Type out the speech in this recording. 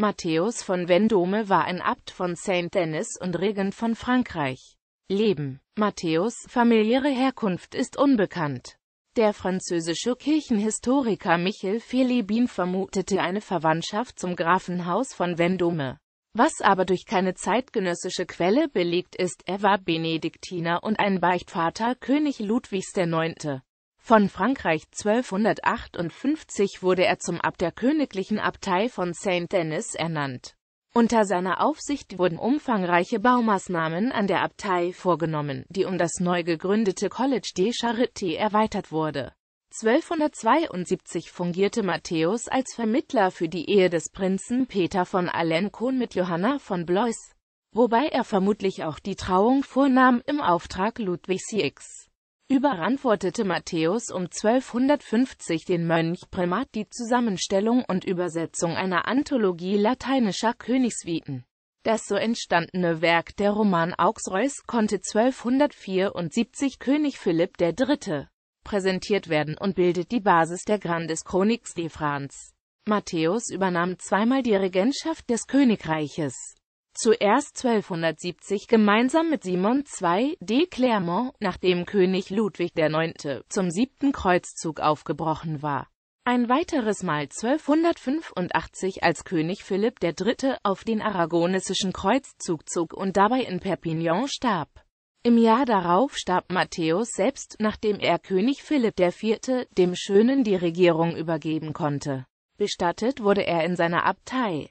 Matthäus von Vendôme war ein Abt von Saint-Denis und Regent von Frankreich. Leben Matthäus' familiäre Herkunft ist unbekannt. Der französische Kirchenhistoriker Michel Philibin vermutete eine Verwandtschaft zum Grafenhaus von Vendôme. Was aber durch keine zeitgenössische Quelle belegt ist, er war Benediktiner und ein Beichtvater König Ludwigs IX. Von Frankreich 1258 wurde er zum Abt der königlichen Abtei von Saint-Denis ernannt. Unter seiner Aufsicht wurden umfangreiche Baumaßnahmen an der Abtei vorgenommen, die um das neu gegründete College des Charité erweitert wurde. 1272 fungierte Matthäus als Vermittler für die Ehe des Prinzen Peter von Alençon mit Johanna von Blois, wobei er vermutlich auch die Trauung vornahm im Auftrag Ludwigs VI. Überantwortete Matthäus um 1250 den Mönch Primat die Zusammenstellung und Übersetzung einer Anthologie lateinischer Königsviten. Das so entstandene Werk der Roman Auxreus konnte 1274 König Philipp III präsentiert werden und bildet die Basis der Grandes Chroniques de France. Matthäus übernahm zweimal die Regentschaft des Königreiches. Zuerst 1270 gemeinsam mit Simon II de Clermont, nachdem König Ludwig IX. zum siebten Kreuzzug aufgebrochen war. Ein weiteres Mal 1285 als König Philipp III. auf den aragonesischen Kreuzzug zog und dabei in Perpignan starb. Im Jahr darauf starb Matthäus selbst, nachdem er König Philipp IV. dem Schönen die Regierung übergeben konnte. Bestattet wurde er in seiner Abtei